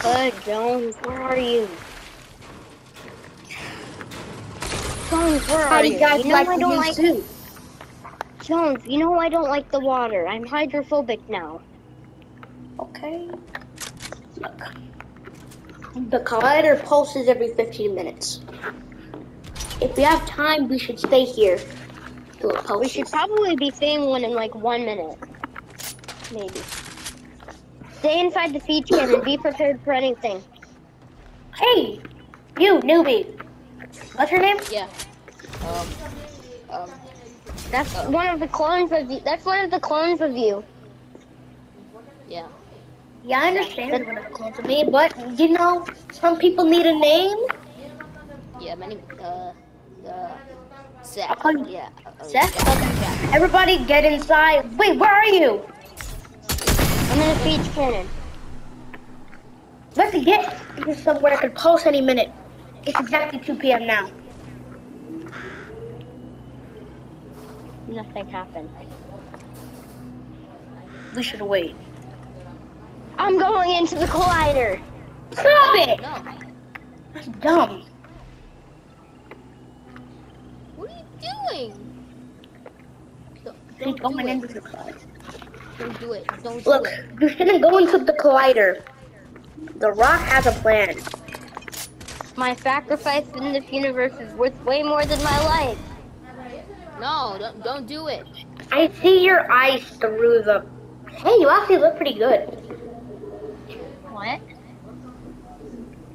Good, Jones. Where are you? Jones, where How are you? you guys you know like I don't like suit? Jones. You know I don't like the water. I'm hydrophobic now. Okay. Look. The collider pulses every 15 minutes. If we have time, we should stay here. We should probably be seeing one in like one minute, maybe. Stay inside the siege and Be prepared for anything. Hey, you newbie. What's your name? Yeah. Um. Um. That's one of the clones of you. That's one of the clones of you. Yeah. Yeah, I understand what it calls to me, but you know, some people need a name. Yeah. Many. Uh. Uh. Seth. I'll call you Yeah. uh, Seth? Yeah. Okay. Everybody get inside. Wait, where are you? I'm in a siege cannon. Let's get to somewhere that could pulse any minute. It's exactly 2 p.m. now. Nothing happened. We should wait. I'm going into the collider. Stop it! No. That's dumb. What are you doing? They going do into the collider. Don't do it. Don't do Look, it. you shouldn't go into the collider. The Rock has a plan. My sacrifice in this universe is worth way more than my life. No. Don't. Don't do it. I see your eyes through the. Hey, you actually look pretty good. What?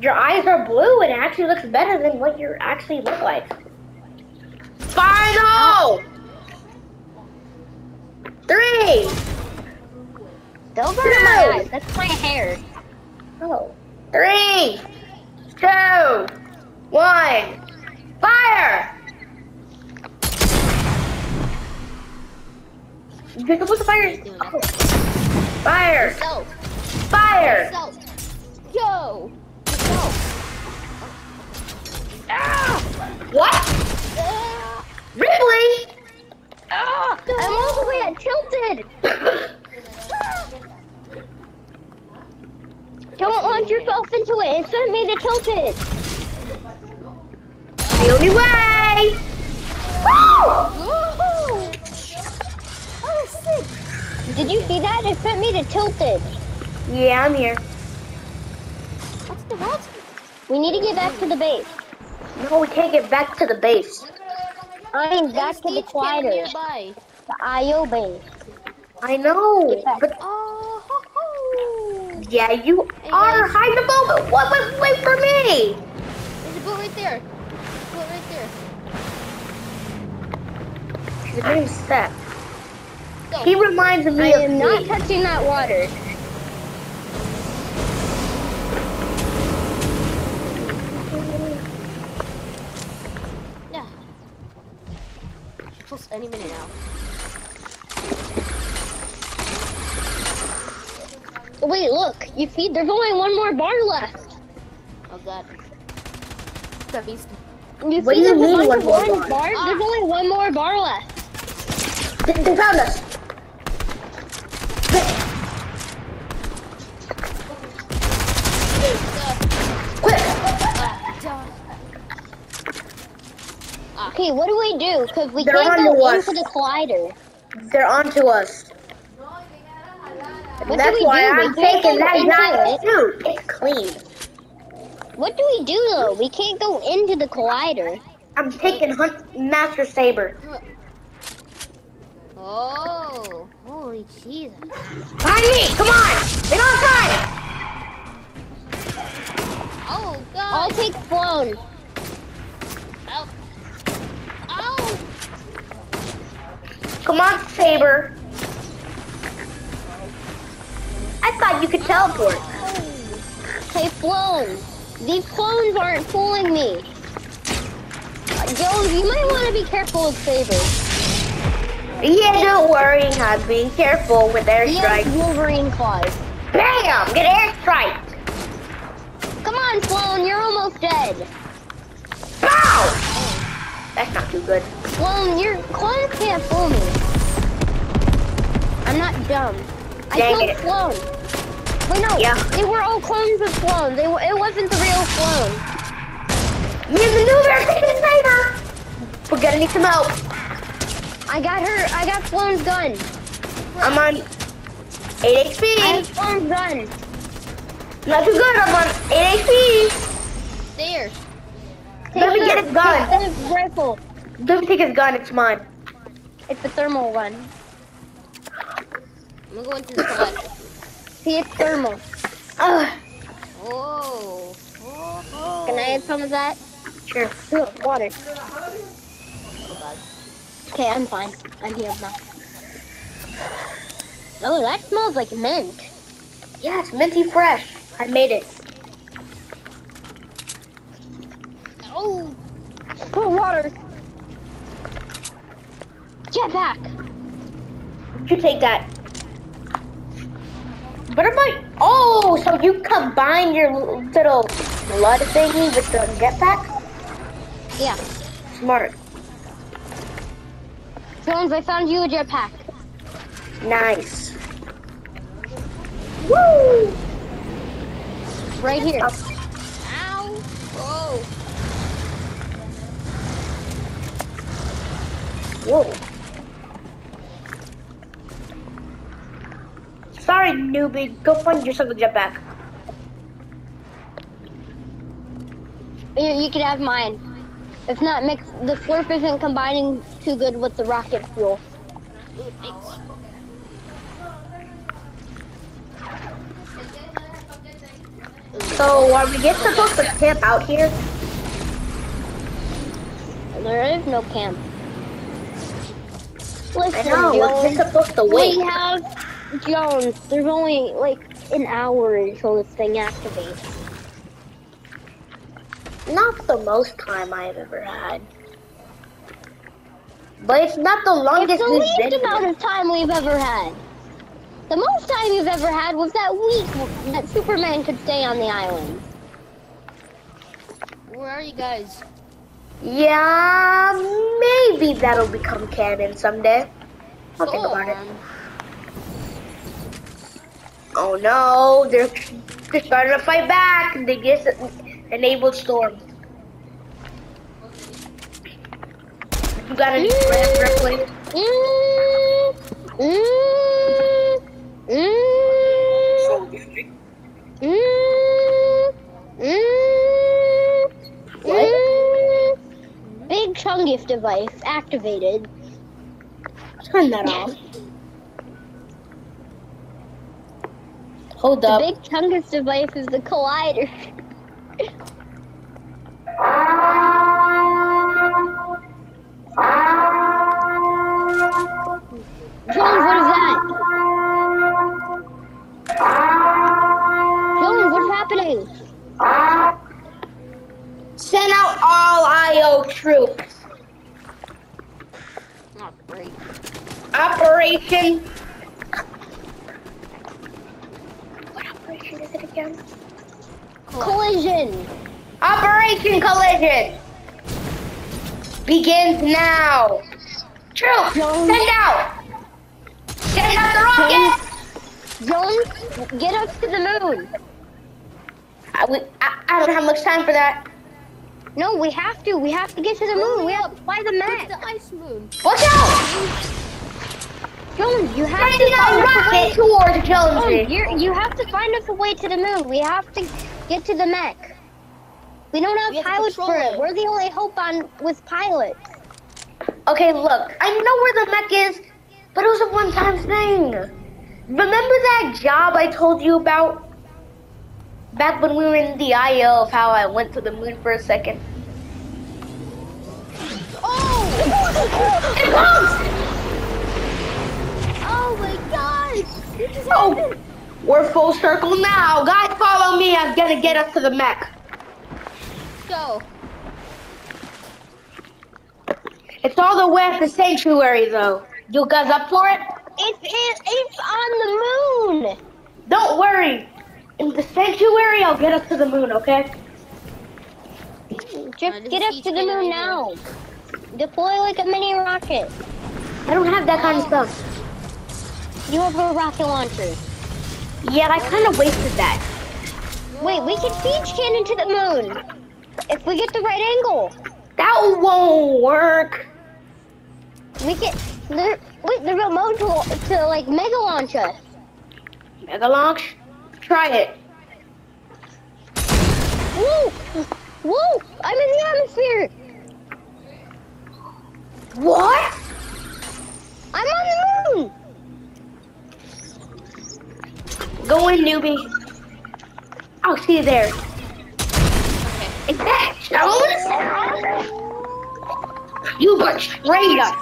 Your eyes are blue and it actually looks better than what you actually look like. Final! Three! Those aren't my eyes. That's my hair. Oh. Three! Two! One! Fire! Pick up with the fire. Oh. Fire! Fire! Yo. Self. What? Ah. Ripley? Ah, I'm all the way at tilted. Don't launch yourself into it. It sent me to tilted. The only way! Woo! Oh, sick. Did you see that? It sent me to tilted. Yeah, I'm here. What's the what? We need to get back to the base. No, we can't get back to the base. I mean, back There's to the Siege cannon collider. nearby. The IO base. I know, but Oh, ho, ho. Yeah, you Hey, are guys. hiding the moment. What? Wait, wait for me. There's a boat right there. Boat right there. His name's Seth. Go. He reminds me I me of am not touching that water. Yeah. Close any minute now. Wait, look. You see, there's only one more bar left. Oh god. That beast. You What see, do you there's a mean bunch one of more orange bar? bars. Ah. There's only one more bar left. They, they found us. Quick! Okay, what do we do? Because we They're can't on go to us. into the collider. They're onto us. What do that's we why do? We I'm can't taking that suit. It's clean. What do we do though? We can't go into the collider. I'm taking Hunt Master Saber. Oh, holy Jesus. Find me! Come on! Get on time! Oh god. I'll take Flown. Ow. Ow. Come on, Saber. I thought you could teleport. Hey, Flown. These clones aren't fooling me. Jones, you might want to be careful with sabers. Yeah, don't worry. I'm being careful with He has airstrike. Wolverine claws. Bam! Get airstrike! Come on, Flown, you're almost dead. Pow! That's not too good. Flown, your clones can't fool me. I'm not dumb. I Dang killed it. Flown. Wait, no. Yeah. They were all clones of clone. They, it wasn't the real clone. Me and the are taking sniper. We're gonna need some help. I got her. I got clone's gun. I'm on 8 HP. I have clone's gun. Not too good. I'm on 8 HP. There. Let me get his gun. Take rifle. Let me take his gun. It's mine. It's a thermal one. I'm gonna go into the collector. See, it's thermal. Ugh. Oh, oh. Can I oh, add some of that? Sure. Water. Oh, Okay, I'm fine. I'm healed now. Oh, that smells like mint. Yeah, it's minty fresh. I made it. Oh. Put water. Get back! You take that. What about? Oh, so you combine your little blood thingy with the jetpack? Yeah. Smart. Jones, I found you a jetpack. Nice. Woo! Right here. Ow. Whoa. Whoa. Sorry, newbie. Go find yourself a jetpack. You, you could have mine. It's not mixed. The slurp isn't combining too good with the rocket fuel. So, are we just supposed to camp out here? There is no camp. I Listen, know. We're supposed to We wait. have Jones. There's only like an hour until this thing activates. Not the most time I've ever had. But it's not the longest. It's longest the least been. amount of time we've ever had. The most time you've ever had was that week that Superman could stay on the island. Where are you guys? Yeah, maybe that'll become canon someday. I'll think about it. Oh no, they're they're starting to fight back. They just enabled storm. You got plans, Ripley? Mm, mm. Big Chungus device activated. Turn that off. Hold The up. big Chungus device is the collider. Jones, what is that? Jones, what's happening? Send out all IO troops. Not. Operation. What operation is it again? Collision. Operation Collision begins now. Troops, Jones. send out. Send out the rocket. Jones, get us to the moon. I, we, I, I don't have much time for that. No, we have to. We have to get to the moon. We have to fly the It's map. the ice moon. Watch out! Jones, you have to find us a way. towards Jones, you're, have to find us a way to the moon. We have to get to the mech. We don't have We have pilots for it. it. We're the only hope on with pilots. Okay, look, I know where the mech is, but it was a one-time thing. Remember that job I told you about? Back when we were in the IO of how I went to the moon for a second. Oh! It comes! Oh, we're full circle now. Guys, follow me. I'm gonna get us to the mech. Go. It's all the way at the sanctuary, though. You guys up for it? It's it, it's on the moon. Don't worry. In the sanctuary, I'll get us to the moon, okay? Just get this up to the moon now. Deploy like a mini rocket. I don't have that kind of stuff. You have a rocket launcher. Yet I kind of wasted that. Wait, we can siege cannon to the moon. If we get the right angle. That won't work. We can the wait, the remote to, to like mega launch us. Mega launch. Try it. Woo! Woo! I'm in the atmosphere! What? I'm on the moon! Go in, newbie. I'll see you there. Okay. Is that Jones? You betrayed us.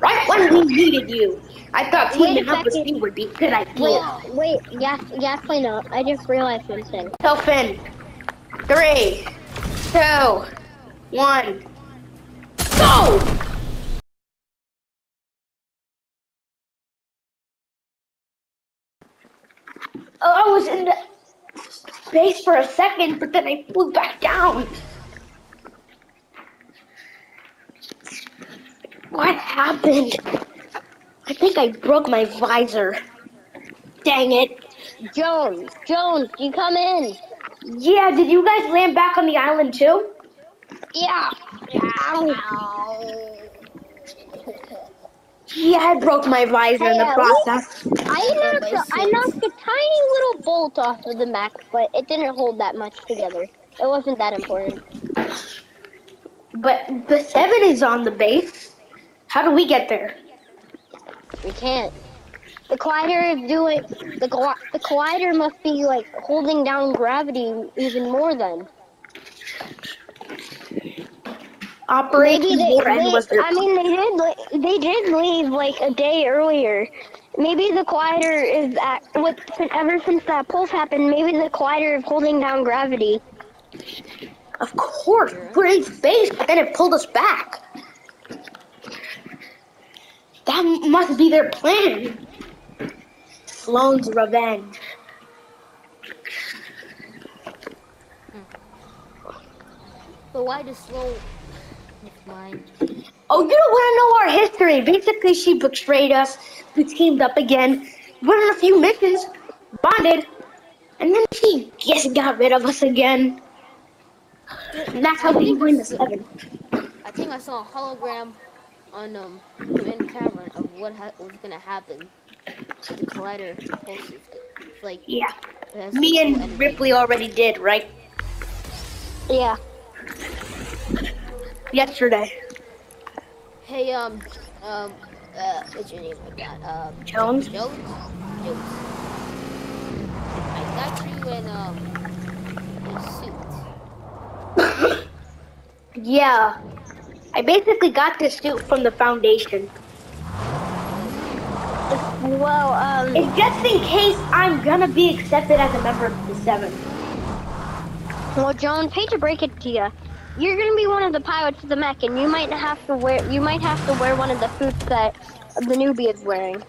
Right when we needed you. I thought teaming up with you would be a good idea. Wait, wait, yes, yes, I know. I just realized something. So Finn, three, two, one, go! Was in the space for a second, but then I flew back down. What happened? I think I broke my visor. Dang it. Jones, Jones, you come in. Yeah, did you guys land back on the island too? Yeah. Yeah, I broke my visor in the process. I knocked, I knocked a tiny little bolt off of the Mac, but it didn't hold that much together. It wasn't that important. But the seven is on the base. How do we get there? We can't. The collider is doing the the collider must be like holding down gravity even more then. Operation Maybe they, Warren they was their I mean they did li- they did leave like a day earlier. Maybe the collider is at with ever since that pulse happened. Maybe the collider is holding down gravity. Of course, we're in space, but then it pulled us back. That must be their plan. Slone's revenge. But why does slow? Oh, you don't want to know our history. Basically, she betrayed us. We teamed up again, went on a few missions, bonded, and then she just got rid of us again. And that's how we joined the seven. I think I saw a hologram on um command camera of what ha- was gonna happen. to The collider pulses. Like Yeah. Me and. Ripley already did, right? Yeah. Yesterday. Hey um um uh what's your name? I got um Jones? Jones. Jones. I got you in um a suit. Yeah. I basically got this suit from the foundation. Well, um, It's just in case I'm gonna be accepted as a member of the seven. well, Jones, hate to break it to you, you're gonna be one of the pilots of the mech, and you might have to wear you might have to wear one of the suits that the newbie is wearing.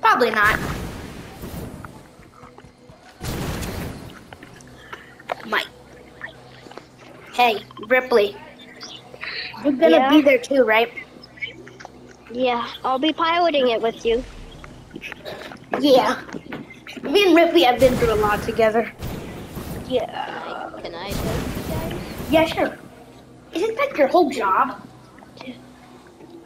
Probably not. Mike. Hey, Ripley. You're gonna Yeah? be there too, right? Yeah, I'll be piloting it with you. Yeah. Me and Ripley have been through a lot together. Yeah. Can I help? Yeah, sure. Isn't that your whole job? Yeah,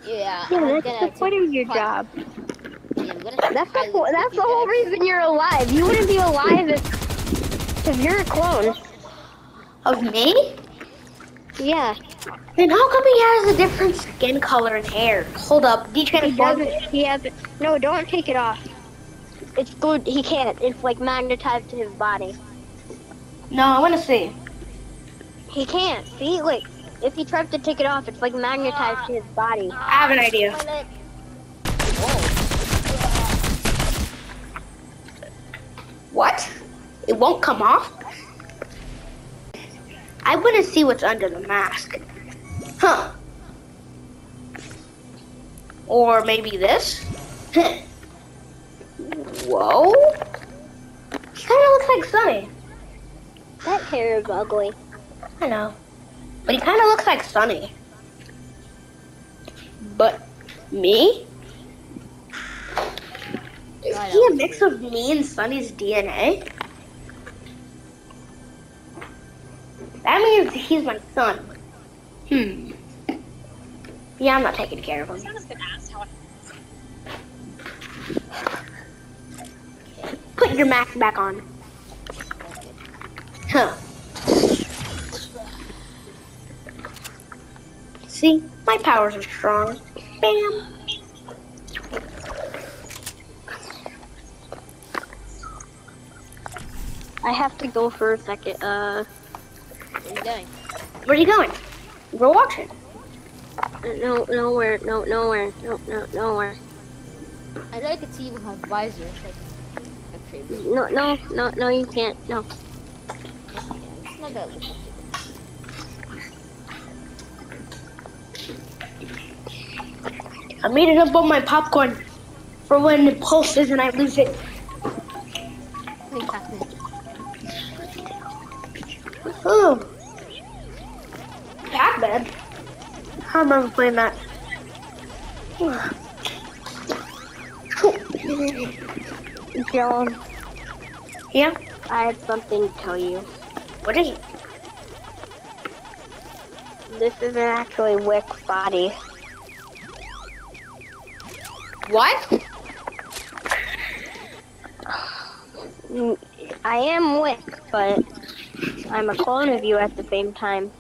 Yeah, I'm that's gonna the point of your job. yeah, That's the po- that's the whole guys. reason you're alive. You wouldn't be alive if if you're a clone. Of me? Yeah. Then how come he has a different skin color and hair? Hold up, He detransform. doesn't. He hasn't. No, don't take it off. It's good. He can't. It's like magnetized to his body. No, I wanna see. He can't. See, like, if he tries to take it off, it's like magnetized to his body. I have an idea. What? It won't come off? I want to see what's under the mask. Huh. Or maybe this? Whoa. He kind of looks like Sunny. That hair is ugly. I know. But he kind of looks like Sunny. But me? Is I he a mix of me and Sunny's DNA? That means he's my son. Hmm. Yeah, I'm not taking care of him. Someone's been asked how Put your mask back on. Huh. See, my powers are strong. Bam. I have to go for a second. Uh, Where are you going? Where are you going? We're watching. no, nowhere, no, nowhere, no, no, nowhere. I I could see you have visor. Like. No, no, no, no, you can't. No. It's not. I'm eating up all my popcorn for when it pulses and I lose it. Hey, Pac-Man. Oh. Pac-Man. I remember playing that. Joan, Yeah? I have something to tell you. What is it? This isn't actually Wick's body. What? I am Wick, but I'm a clone of you at the same time.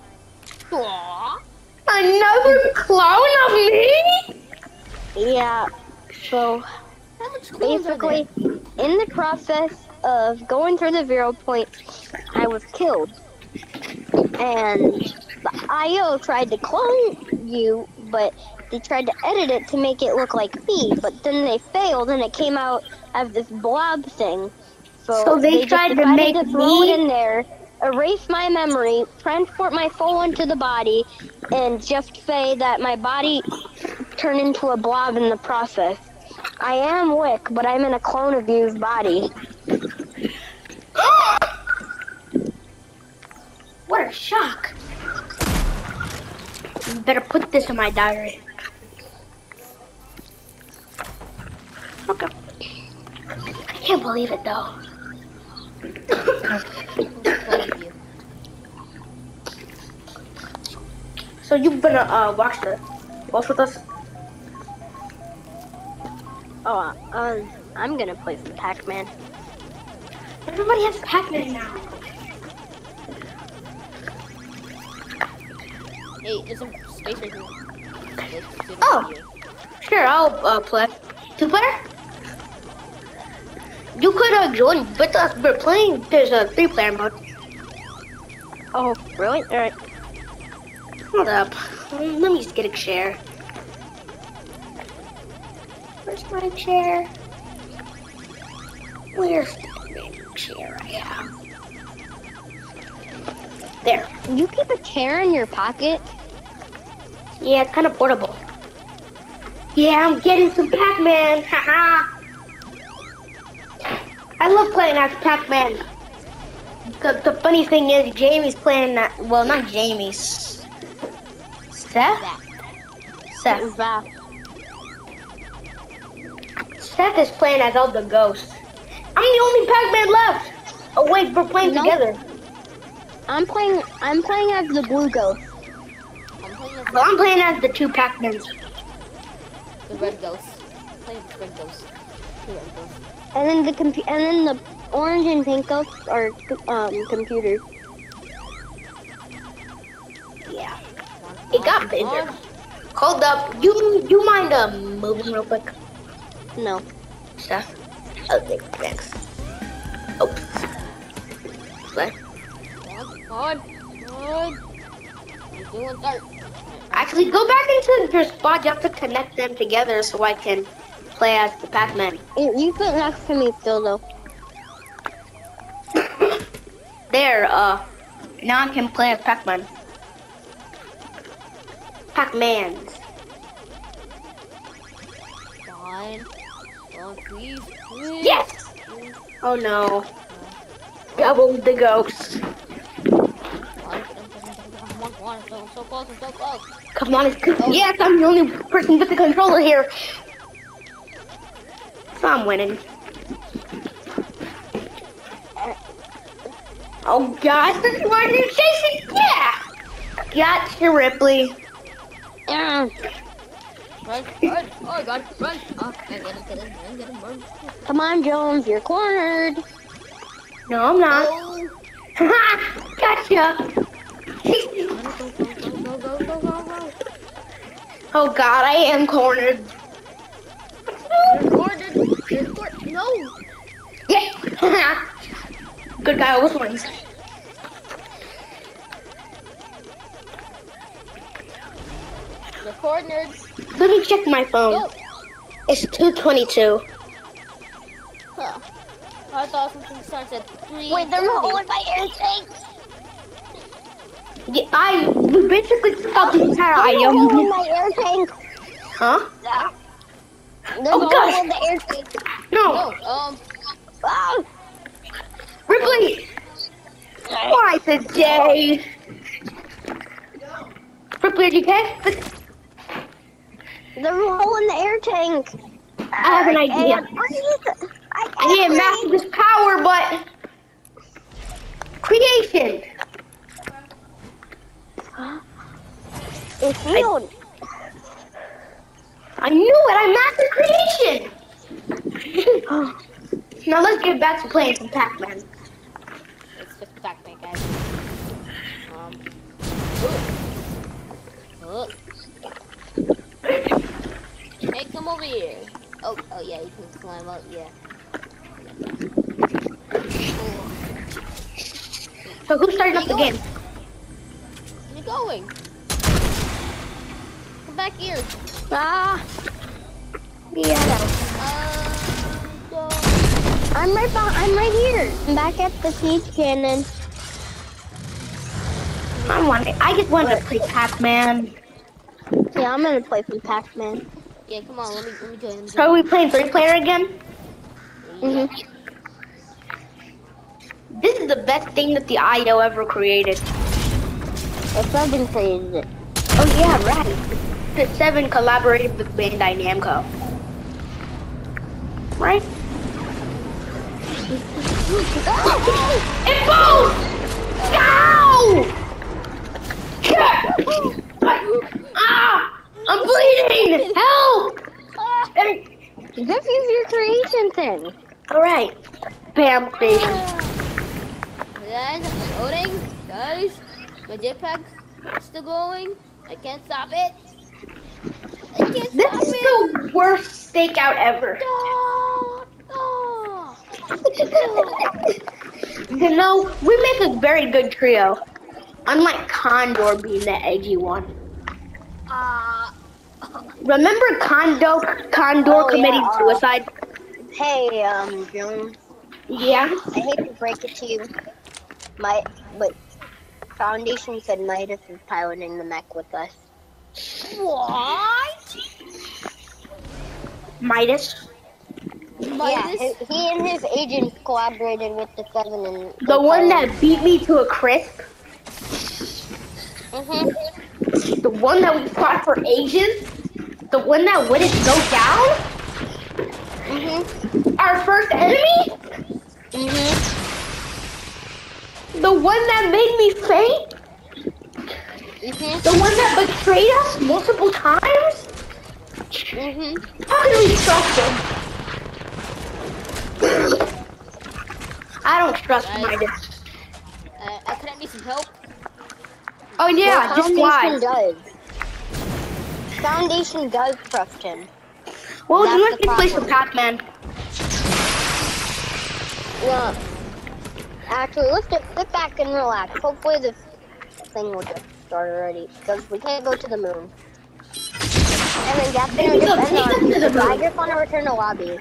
Aww. Another clone of me? Yeah, so How much clones are basically, in the process of going through the zero point, I was killed. And the IO tried to clone you, but they tried to edit it to make it look like me, but then they failed and it came out as this blob thing. So, So they just tried to make to throw me- it in there, erase my memory, transport my soul into the body, and just say that my body turned into a blob in the process. I am Wick, but I'm in a clone of you's body. What a shock. Better put this in my diary. Okay. I can't believe it though. You. So you better uh watch the watch with us. Oh, um, I'm gonna play some Pac-Man. Everybody has Pac-Man now. Hey, there's some space right here. Oh. Sure, I'll uh, play. Two player? You could uh, join with us. We're playing. There's a three player mode. Oh, really? Alright. Hold up. Let me just get a chair. Where's my chair? Where's chair I have? There. You keep a chair in your pocket? Yeah, it's kind of portable. Yeah, I'm getting some Pac-Man. Haha. I love playing as Pac-Man. The, the funny thing is, Jamie's playing that. Well, not Jamie's. Seth? That. Seth. Seth is playing as all the ghosts. I'm the only Pac-Man left. Oh wait, we're playing No. together. I'm playing. I'm playing as the blue ghost. I'm playing as Well, I'm playing as the two Pac-Mans. the red ghost. I'm playing the red ghost. The red ghost. And then the compu- and then the orange and pink ghosts are um computers. Yeah. It got on, bigger. Hold up. You you mind uh, moving real quick, No. Seth? Okay, thanks. Oops. Play. Come on, come on. You're doing dirt. Actually, go back into your spot. You have to connect them together so I can play as the Pac-Man. You you sit next to me still though. There, uh, now I can play as Pac-Man. Pac-Man. Fine. Fine, please, please. Yes! Oh no. Double the ghost. Come on, it's yes, I'm the only person with the controller here. So I'm winning. Oh God, why are you chasing me? Gotcha, Ripley. Yeah. Run, run, oh god, run. Oh, I get him, get him, run, get him, run. Come on, Jones, you're cornered. No, I'm not. Oh, gotcha. go, go, go, go, go, go, go. oh God, I am cornered. You're cornered. You're cornered. No. Yeah. Good guy always wins. You're cornered. Let me check my phone. Go. It's 222. Huh. I thought something starts at 3. Wait, they're holding my air tank. Yeah, I we basically stopped the entire They're my air tank. Huh? Ah. They're Oh, gosh. the air tank. No. No, um, Ah. Ripley! Why today? Ripley, are you okay? They're in the air tank. I have an I idea. can't breathe. I I need to can't master this power, but creation. It's healed. I knew it. I mastered creation. now let's get back to playing some Pac-Man. let's fix the backpack, guys. Um, look. Look. Come over here. Oh, oh yeah, you can climb up, yeah. So who's starting up the game? Where you going? Come back here. Ah, Yeah. Uh, go. I'm right behind, I'm right here. I'm back at the siege cannon. I want. I just wanted to play Pac-Man. Yeah, I'm gonna play some Pac-Man. Yeah, come on, let me, let me join. Let me join. are we playing three-player again? Mhm. This is the best thing that the IO ever created. The seven created it. Oh yeah, right. The Seven collaborated with Bandai Namco. Right? It falls! Ow! ah! I'm bleeding! Help! This is your creation thing. Alright. Bam station. Guys, I'm loading. Guys, my jetpack still going. I can't stop it. I can't This stop is it. the worst stakeout ever. No! No! You know, we make a very good trio. Unlike Condor being the edgy one. Remember Condor, Condor Oh, committing yeah, uh, suicide? Hey, um, Jones. Yeah. I hate to break it to you, my but Foundation said Midas is piloting the mech with us. what? Midas. Yeah, Midas? he, he and his agents collaborated with the Seven and The one that beat me to a crisp. Mm-hmm. The one that we fought for ages. The one that wouldn't go down. Mm-hmm. Our first enemy. Mm-hmm. The one that made me faint. Mm-hmm. The one that betrayed us multiple times. Mm-hmm. How can we trust him? I don't trust Guys. Midas. Uh, uh, can I need some help? Oh yeah, Well, just does. Foundation does trust him. Well, That's the just play some. Pac-Man. Yeah. Actually, let's get, sit back and relax. Hopefully this thing will just start already. Because we can't go to the moon. And then Captain Maybe will they'll just end take us on the I moon. just want to return to lobby.